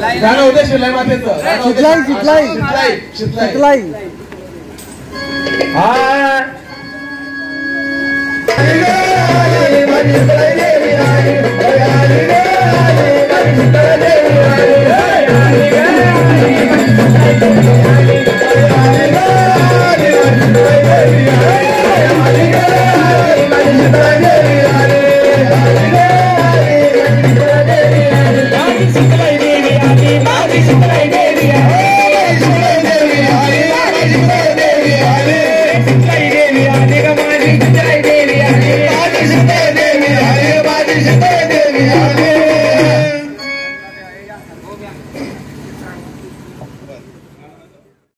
गाणं होतं शिलाई मातेचं गाणं होतं शितलाई, शितलाई. शितलाई शितलाई शितलाई Hey!